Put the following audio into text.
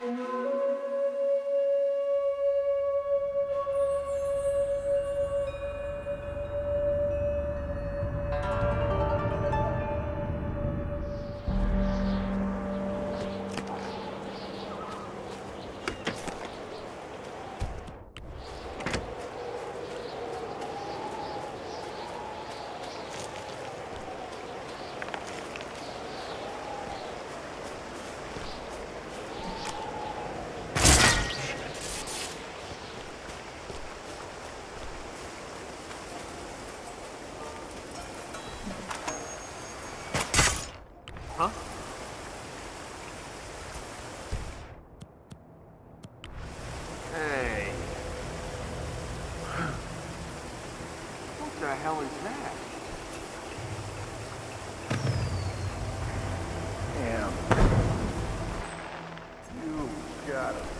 Música Huh? Hey. What the hell is that? Damn. You gotta be.